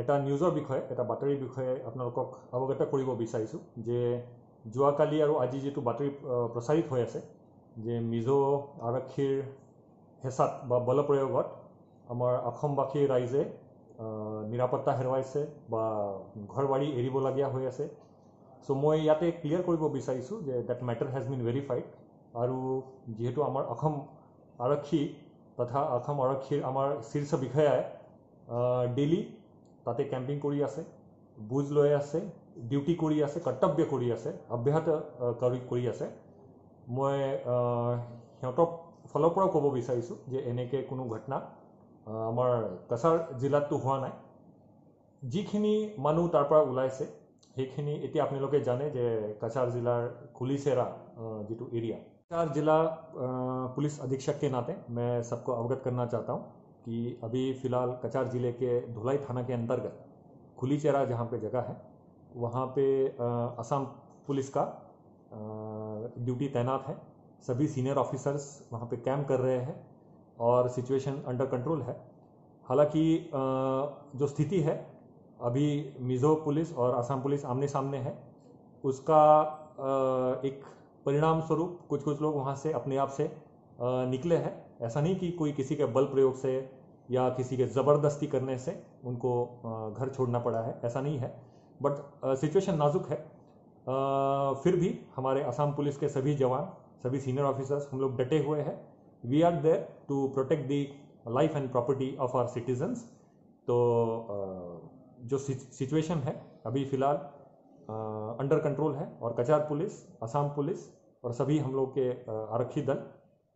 এটা নিউজৰ বিষয়ে এটা বাতৰিৰ বিষয়ে আপোনালোকক অৱগত কৰিব বিচাৰিছোঁ যে যোৱাকালি আৰু আজি যিটো বাতৰি প্ৰচাৰিত হৈ আছে যে মিজো আৰক্ষীৰ হেঁচাত বা বলপ্ৰয়োগত আমাৰ অসমবাসী ৰাইজে নিৰাপত্তা হেৰুৱাইছে বা ঘৰ বাৰী এৰিবলগীয়া হৈ আছে। চ' মই ইয়াতে ক্লিয়াৰ কৰিব বিচাৰিছোঁ যে that matter has been verified আৰু যিহেতু আমাৰ অসম আৰক্ষী তথা অসম আৰক্ষীৰ আমাৰ শীৰ্ষ বিষয়াই ডেইলি তাতে কেম্পিং কৰি আছে বুজ লৈ আছে ডিউটি কৰি আছে কৰ্তব্য কৰি আছে অব্যাহত আহ, কৰি কৰি আছে মই আহ, সিহঁতক ফালৰ পৰাও ক'ব বিচাৰিছোঁ যে এনেকৈ কোনো ঘটনা আহ, আমাৰ কাছাৰ জিলাততো হোৱা নাই যিখিনি মানুহ তাৰ পৰা ওলাইছে সেইখিনি এতিয়া আপোনালোকে জানে যে কাছাৰ জিলাৰ খুলিচেৰা আহ, যিটো এৰিয়া कचार जिला अ, पुलिस अधीक्षक के नाते मैं सबको अवगत करना चाहता हूँ कि अभी फ़िलहाल कचार ज़िले के धुलाई थाना के अंतर्गत खुली चेरा जहाँ पे जगह है, वहाँ पे असम पुलिस का ड्यूटी तैनात है। सभी सीनियर ऑफिसर्स वहाँ पे कैम्प कर रहे हैं और सिचुएशन अंडर कंट्रोल है। हालाँकि जो स्थिति है, अभी मिज़ो पुलिस और असम पुलिस आमने सामने है। उसका एक परिणाम स्वरूप कुछ कुछ लोग वहाँ से अपने आप से निकले हैं। ऐसा नहीं कि कोई किसी के बल प्रयोग से या किसी के ज़बरदस्ती करने से उनको घर छोड़ना पड़ा है। ऐसा नहीं है। बट सिचुएशन नाजुक है। फिर भी हमारे असम पुलिस के सभी जवान, सभी सीनियर ऑफिसर्स हम लोग डटे हुए हैं। We are there to protect the life and property of our citizens तो जो सिचुएशन है, अभी फ़िलहाल अंडर कंट्रोल है और कचार पुलिस असम पुलिस और सभी हम लोग के आरक्षी दल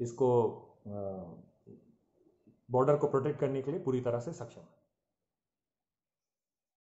इसको बॉर्डर को प्रोटेक्ट करने के लिए पूरी तरह से सक्षम है।